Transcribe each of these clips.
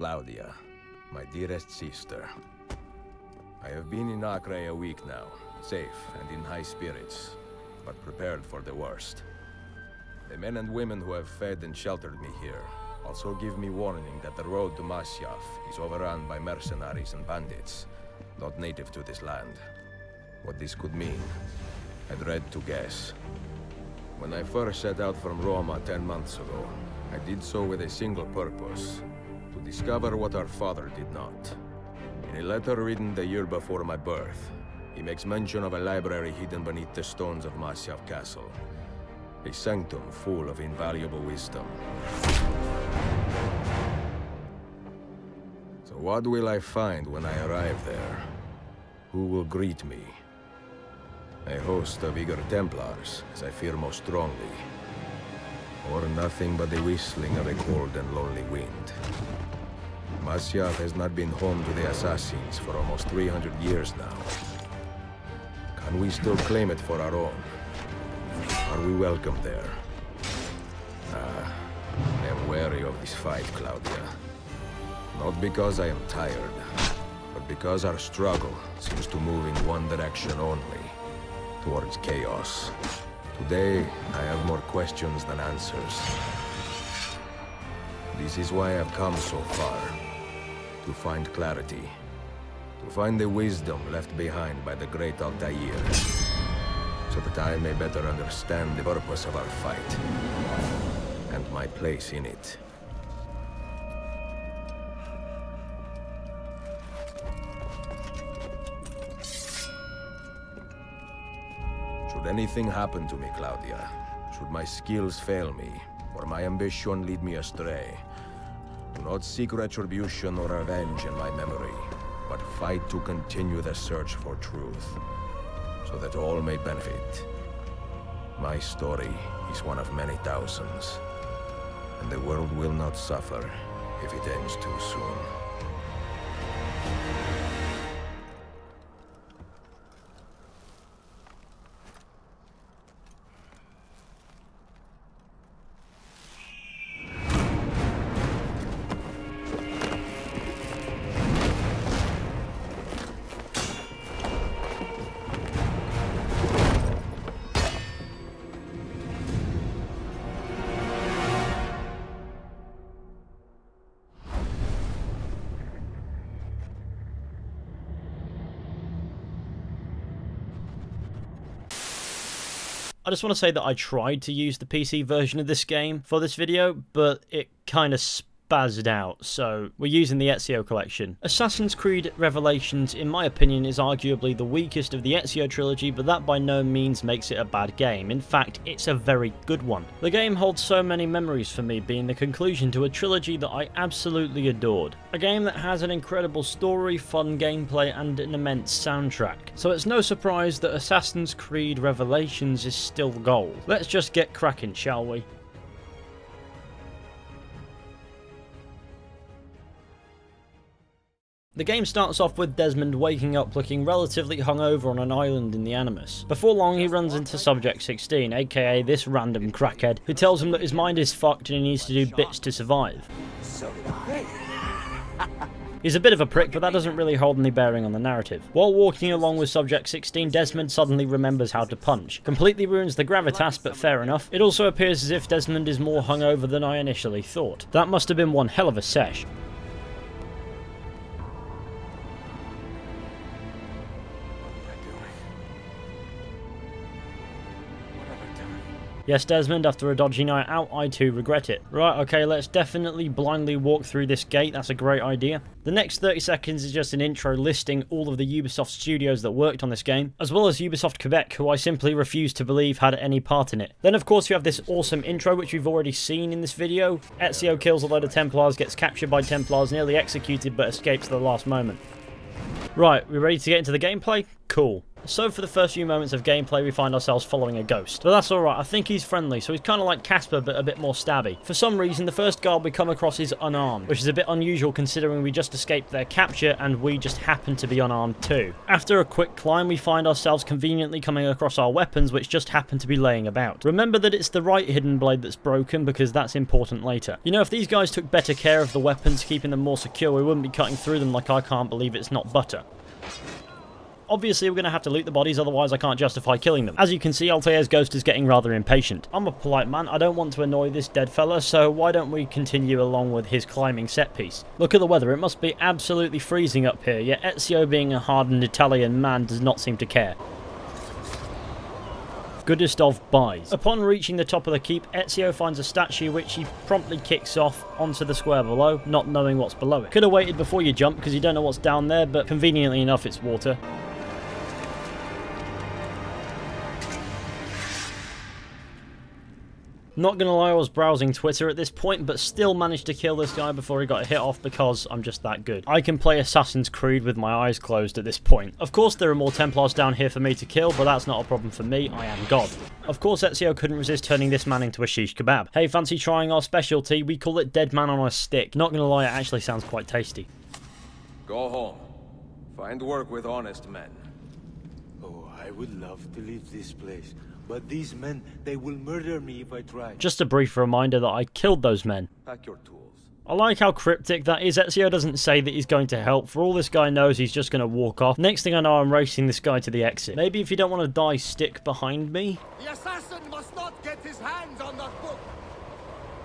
Claudia, my dearest sister. I have been in Acre a week now, safe and in high spirits, but prepared for the worst. The men and women who have fed and sheltered me here also give me warning that the road to Masyaf is overrun by mercenaries and bandits, not native to this land. What this could mean, I dread to guess. When I first set out from Roma ten months ago, I did so with a single purpose, to discover what our father did not. In a letter written the year before my birth, he makes mention of a library hidden beneath the stones of Masyaf Castle. A sanctum full of invaluable wisdom. So what will I find when I arrive there? Who will greet me? A host of eager Templars, as I fear most strongly. Or nothing but the whistling of a cold and lonely wind. Masyaf has not been home to the Assassins for almost 300 years now. Can we still claim it for our own? Are we welcome there? Ah, I am wary of this fight, Claudia. Not because I am tired, but because our struggle seems to move in one direction only, towards chaos. Today, I have more questions than answers. This is why I've come so far. To find clarity. To find the wisdom left behind by the great Altair. So that I may better understand the purpose of our fight. And my place in it. Anything happen to me, Claudia, should my skills fail me, or my ambition lead me astray, do not seek retribution or revenge in my memory, but fight to continue the search for truth, so that all may benefit. My story is one of many thousands, and the world will not suffer if it ends too soon. I just want to say that I tried to use the PC version of this game for this video, but it kind of spazzed out, so we're using the Ezio collection. Assassin's Creed Revelations, in my opinion, is arguably the weakest of the Ezio trilogy, but that by no means makes it a bad game. In fact, it's a very good one. The game holds so many memories for me, being the conclusion to a trilogy that I absolutely adored. A game that has an incredible story, fun gameplay, and an immense soundtrack. So it's no surprise that Assassin's Creed Revelations is still gold. Let's just get cracking, shall we? The game starts off with Desmond waking up looking relatively hungover on an island in the Animus. Before long he runs into Subject 16, aka this random crackhead, who tells him that his mind is fucked and he needs to do bits to survive. He's a bit of a prick, but that doesn't really hold any bearing on the narrative. While walking along with Subject 16, Desmond suddenly remembers how to punch. Completely ruins the gravitas, but fair enough. It also appears as if Desmond is more hungover than I initially thought. That must have been one hell of a sesh. Yes, Desmond, after a dodgy night out, I too regret it. Right, okay, let's definitely blindly walk through this gate. That's a great idea. The next 30 seconds is just an intro listing all of the Ubisoft studios that worked on this game, as well as Ubisoft Quebec, who I simply refuse to believe had any part in it. Then, of course, you have this awesome intro, which we've already seen in this video. Ezio kills a load of Templars, gets captured by Templars, nearly executed, but escapes at the last moment. Right, we ready to get into the gameplay? Cool. So for the first few moments of gameplay we find ourselves following a ghost. But that's alright, I think he's friendly, so he's kind of like Casper but a bit more stabby. For some reason the first guard we come across is unarmed, which is a bit unusual considering we just escaped their capture and we just happen to be unarmed too. After a quick climb we find ourselves conveniently coming across our weapons which just happen to be laying about. Remember that it's the right hidden blade that's broken because that's important later. You know if these guys took better care of the weapons keeping them more secure we wouldn't be cutting through them like I can't believe it's not butter. Obviously, we're going to have to loot the bodies, otherwise I can't justify killing them. As you can see, Altair's ghost is getting rather impatient. I'm a polite man, I don't want to annoy this dead fella, so why don't we continue along with his climbing set piece? Look at the weather, it must be absolutely freezing up here, yet Ezio being a hardened Italian man does not seem to care goodest of buys. Upon reaching the top of the keep, Ezio finds a statue which he promptly kicks off onto the square below, not knowing what's below it. Could have waited before you jump because you don't know what's down there, but conveniently enough it's water. Not gonna lie, I was browsing Twitter at this point, but still managed to kill this guy before he got hit off because I'm just that good. I can play Assassin's Creed with my eyes closed at this point. Of course, there are more Templars down here for me to kill, but that's not a problem for me, I am God. Of course, Ezio couldn't resist turning this man into a shish kebab. Hey, fancy trying our specialty? We call it Dead Man on a Stick. Not gonna lie, it actually sounds quite tasty. Go home. Find work with honest men. Oh, I would love to leave this place. But these men, they will murder me if I try. Just a brief reminder that I killed those men. Pack your tools. I like how cryptic that is. Ezio doesn't say that he's going to help. For all this guy knows, he's just going to walk off. Next thing I know, I'm racing this guy to the exit. Maybe if you don't want to die, stick behind me? The assassin must not get his hands on that book.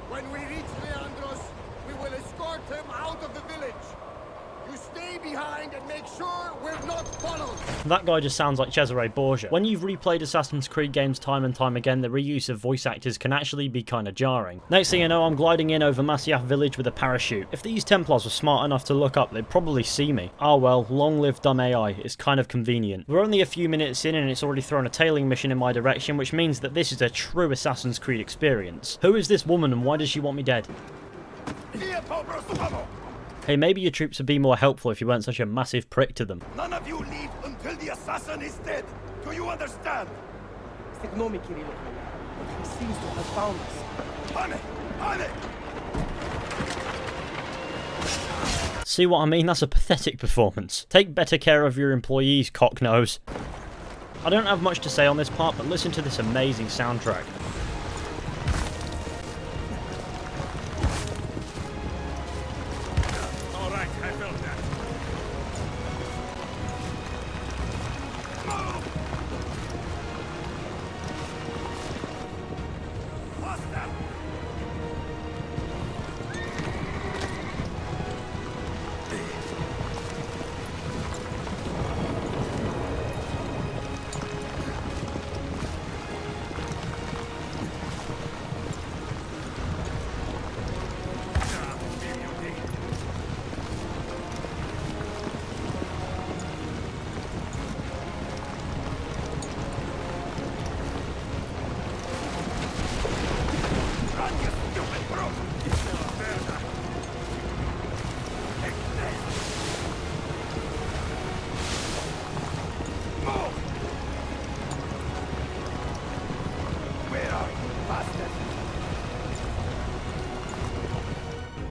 When we reach Leandros, we will escort him out of the village. You stay behind and make sure we're not followed. That guy just sounds like Cesare Borgia. When you've replayed Assassin's Creed games time and time again, the reuse of voice actors can actually be kind of jarring. Next thing you know, I'm gliding in over Masyaf village with a parachute. If these Templars were smart enough to look up, they'd probably see me. Ah well, long live dumb AI, it's kind of convenient. We're only a few minutes in and it's already thrown a tailing mission in my direction, which means that this is a true Assassin's Creed experience. Who is this woman and why does she want me dead? Hey, maybe your troops would be more helpful if you weren't such a massive prick to them. None of you leave until the assassin is dead. Do you understand? Ignore me, Kirilo. But he seems to have found us. On it! On it! See what I mean? That's a pathetic performance. Take better care of your employees, cocknose. I don't have much to say on this part, but listen to this amazing soundtrack.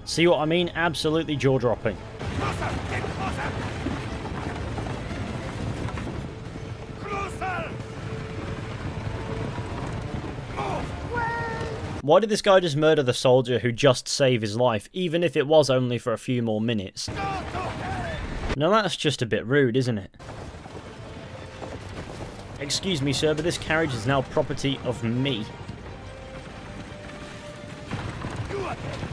See what I mean? Absolutely jaw-dropping. Why did this guy just murder the soldier who just saved his life, even if it was only for a few more minutes? Now that's just a bit rude, isn't it? Excuse me, sir, but this carriage is now property of me.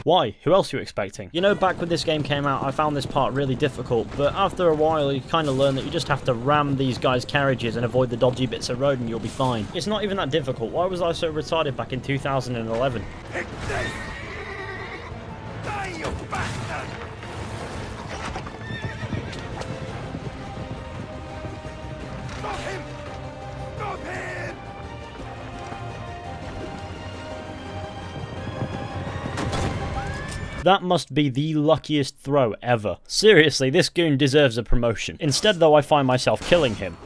Why? Who else are you expecting? You know, back when this game came out, I found this part really difficult, but after a while, you kind of learn that you just have to ram these guys' carriages and avoid the dodgy bits of road and you'll be fine. It's not even that difficult. Why was I so retarded back in 2011? That must be the luckiest throw ever. Seriously, this goon deserves a promotion. Instead though, I find myself killing him.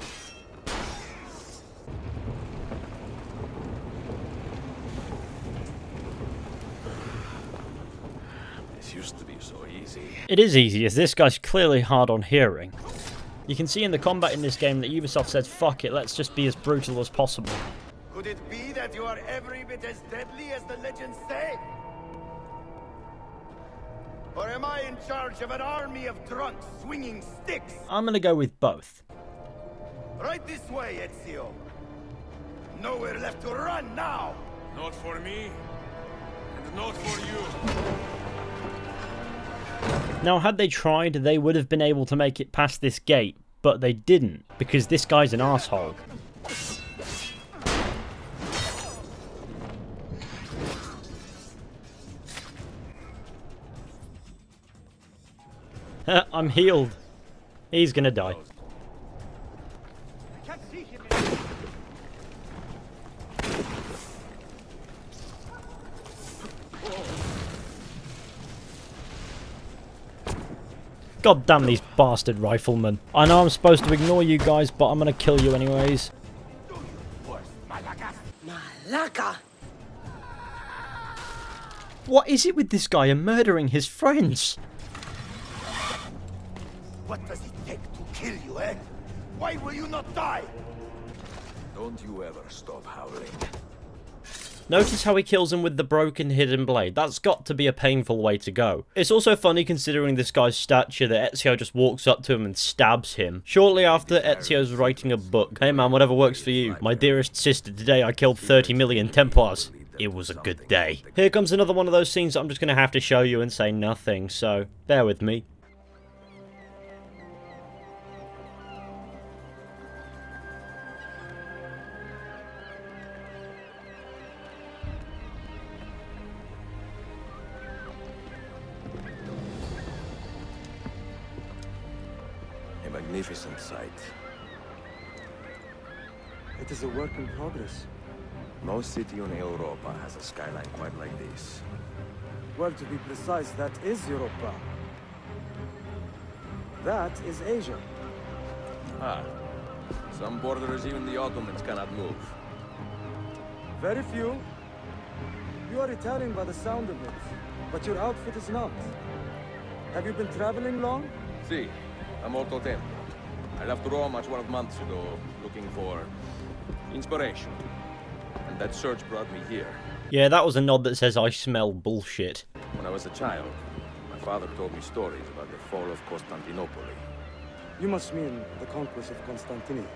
This used to be so easy. It is easy, as this guy's clearly hard on hearing. You can see in the combat in this game that Ubisoft said, fuck it, let's just be as brutal as possible. Could it be that you are every bit as deadly as the legends say? Or am I in charge of an army of drunks swinging sticks? I'm gonna go with both. Right this way, Ezio. Nowhere left to run now! Not for me, and not for you. Now, had they tried, they would have been able to make it past this gate, but they didn't, because this guy's an asshole. I'm healed. He's gonna die. God damn these bastard riflemen. I know I'm supposed to ignore you guys, but I'm gonna kill you anyways. Malaka! What is it with this guy and murdering his friends? What does it take to kill you, eh? Why will you not die? Don't you ever stop howling. Notice how he kills him with the broken hidden blade. That's got to be a painful way to go. It's also funny considering this guy's stature that Ezio just walks up to him and stabs him. Shortly after, Ezio's writing a book. Hey man, whatever works for you. My dearest sister, today I killed 30 million Templars. It was a good day. Here comes another one of those scenes that I'm just going to have to show you and say nothing, so bear with me. Magnificent sight. It is a work in progress. No city in Europa has a skyline quite like this. Well, to be precise, that is Europa. That is Asia. Ah. Some borders even the Ottomans cannot move. Very few. You are Italian by the sound of it, but your outfit is not. Have you been traveling long? See, I'm molto tempo. I left Rome a 12 months ago, looking for inspiration. And that search brought me here. Yeah, that was a nod that says I smell bullshit. When I was a child, my father told me stories about the fall of Constantinople. You must mean the conquest of Constantinople.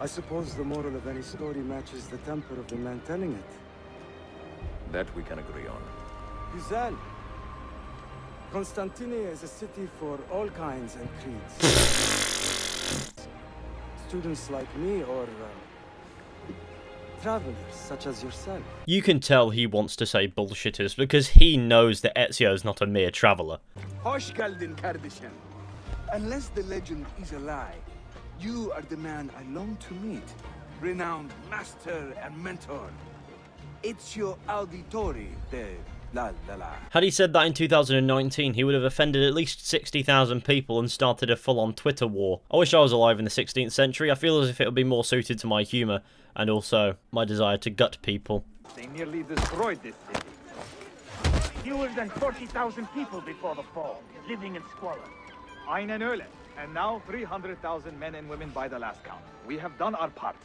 I suppose the moral of any story matches the temper of the man telling it. That we can agree on. Güzel. Constantinople is a city for all kinds and creeds. Students like me or uh, travelers such as yourself. You can tell he wants to say bullshitters because he knows that Ezio is not a mere traveller. Hoş geldin kardeşim. Unless the legend is a lie, you are the man I long to meet. Renowned master and mentor. Ezio Auditore de la la la. Had he said that in 2019, he would have offended at least 60,000 people and started a full-on Twitter war. I wish I was alive in the 16th century. I feel as if it would be more suited to my humour and also my desire to gut people. They nearly destroyed this city. Fewer than 40,000 people before the fall, living in squalor. Aynen öyle. And now 300,000 men and women by the last count. We have done our part.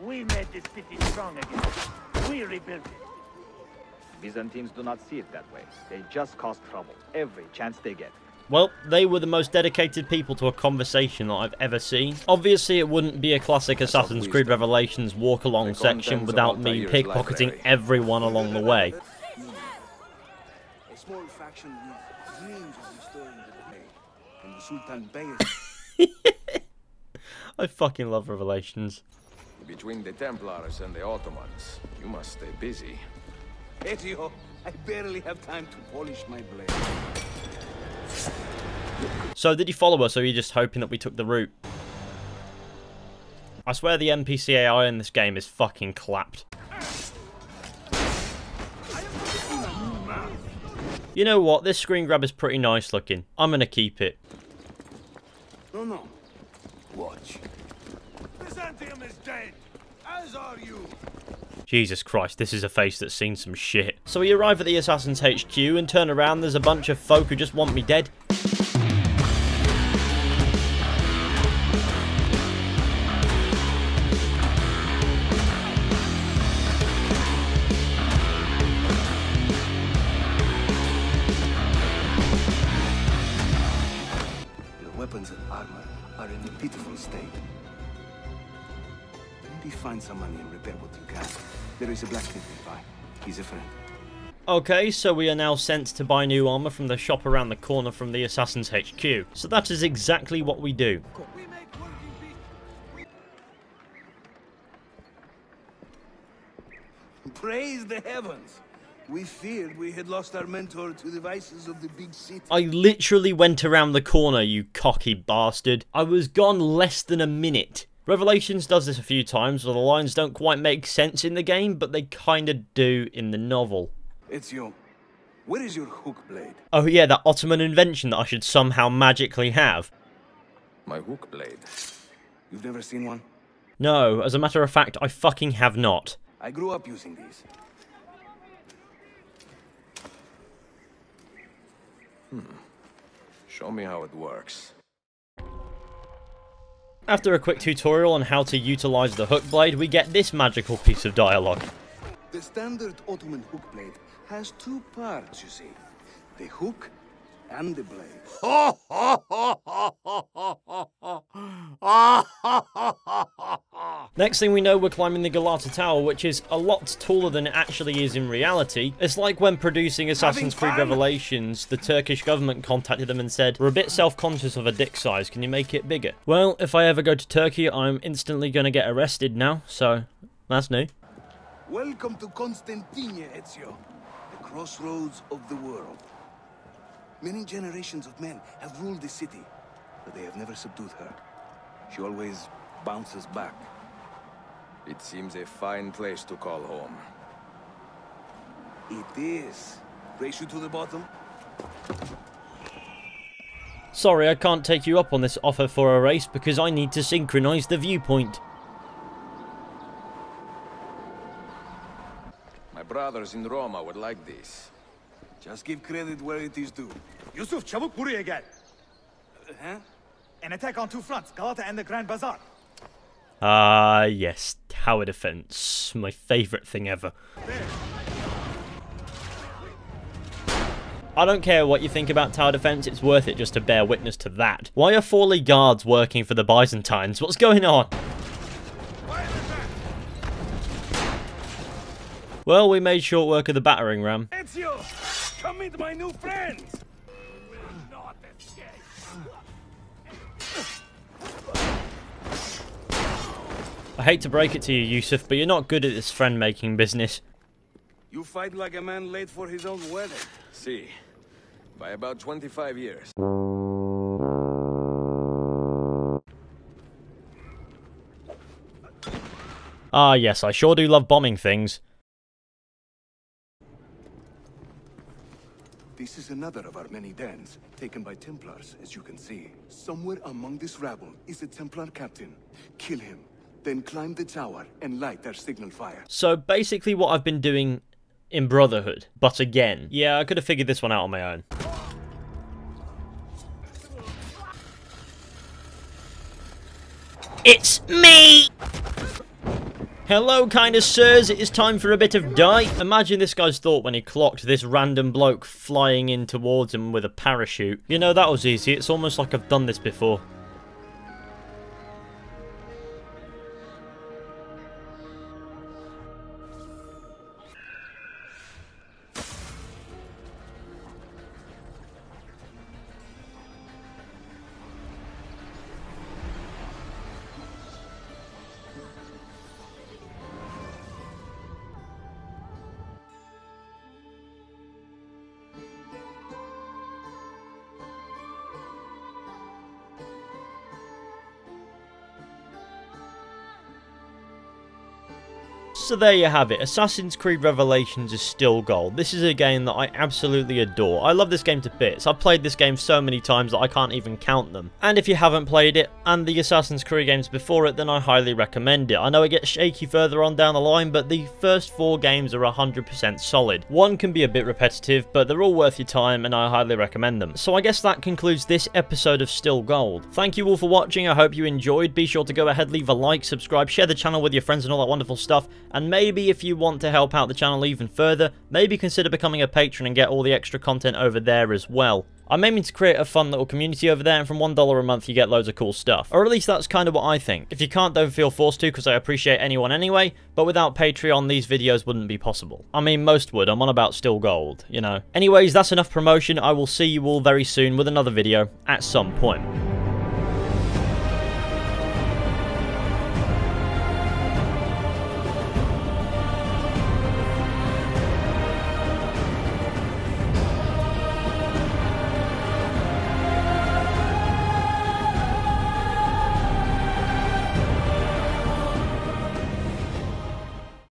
We made this city strong again. We rebuilt it. Byzantines do not see it that way. They just cause trouble every chance they get. Well, they were the most dedicated people to a conversation that I've ever seen. Obviously, it wouldn't be a classic Assassin's Creed Revelations walk-along section without me pickpocketing library. everyone along the way. A small faction with dreams of restoring the day. And the Sultan Bey I fucking love Revelations. Between the Templars and the Ottomans, you must stay busy. Ezio, I barely have time to polish my blade. So, did you follow us, or are you just hoping that we took the route? I swear the NPC AI in this game is fucking clapped. You know what? This screen grab is pretty nice looking. I'm gonna keep it. No, no. Watch. Byzantium is dead, as are you. Jesus Christ, this is a face that's seen some shit. So we arrive at the Assassin's HQ and turn around, there's a bunch of folk who just want me dead. There is a blacksmith nearby. He's a friend. Okay, so we are now sent to buy new armor from the shop around the corner from the Assassin's HQ. So that is exactly what we do. Praise the heavens! We feared we had lost our mentor to the vices of the big city. I literally went around the corner, you cocky bastard. I was gone less than a minute. Revelations does this a few times where the lines don't quite make sense in the game, but they kinda do in the novel. Ezio, where is your hook blade? Oh yeah, that Ottoman invention that I should somehow magically have. My hook blade. You've never seen one? No, as a matter of fact, I fucking have not. I grew up using these. Hmm. Show me how it works. After a quick tutorial on how to utilize the hook blade, we get this magical piece of dialogue. The standard Ottoman hook blade has two parts, you see. The hook and the blade. Next thing we know, we're climbing the Galata Tower, which is a lot taller than it actually is in reality. It's like when producing Assassin's Creed? Revelations, the Turkish government contacted them and said, We're a bit self-conscious of a dick size, can you make it bigger? Well, if I ever go to Turkey, I'm instantly gonna get arrested now, so that's new. Welcome to Constantine, Ezio, the crossroads of the world. Many generations of men have ruled the city, but they have never subdued her. She always bounces back. It seems a fine place to call home. It is. Race you to the bottom? Sorry, I can't take you up on this offer for a race because I need to synchronize the viewpoint. My brothers in Roma would like this. Just give credit where it is due. Yusuf çabuk buraya gel. Huh? An attack on two fronts, Galata and the Grand Bazaar. Ah, yes, tower defense. My favorite thing ever. I don't care what you think about tower defense, it's worth it just to bear witness to that. Why are four Forley guards working for the Byzantines? What's going on? Well, we made short work of the battering ram. Ezio! Come meet my new friends! I hate to break it to you, Yusuf, but you're not good at this friend-making business. You fight like a man late for his own wedding. See, by about 25 years. Ah, yes, I sure do love bombing things. This is another of our many dens, taken by Templars, as you can see. Somewhere among this rabble is a Templar captain. Kill him, then climb the tower and light their signal fire. So basically what I've been doing in Brotherhood, but again. Yeah, I could have figured this one out on my own. It's me! Hello, kind of sirs, it is time for a bit of die. Imagine this guy's thought when he clocked this random bloke flying in towards him with a parachute. You know, that was easy, it's almost like I've done this before. So there you have it, Assassin's Creed Revelations is still gold. This is a game that I absolutely adore. I love this game to bits. I've played this game so many times that I can't even count them. And if you haven't played it, and the Assassin's Creed games before it, then I highly recommend it. I know it gets shaky further on down the line, but the first four games are 100% solid. One can be a bit repetitive, but they're all worth your time, and I highly recommend them. So I guess that concludes this episode of Still Gold. Thank you all for watching, I hope you enjoyed. Be sure to go ahead, leave a like, subscribe, share the channel with your friends and all that wonderful stuff, and maybe if you want to help out the channel even further, maybe consider becoming a patron and get all the extra content over there as well. I'm aiming to create a fun little community over there, and from $1 a month you get loads of cool stuff. Or at least that's kind of what I think. If you can't, don't feel forced to, because I appreciate anyone anyway, but without Patreon, these videos wouldn't be possible. I mean, most would. I'm on about still gold, you know. Anyways, that's enough promotion. I will see you all very soon with another video at some point.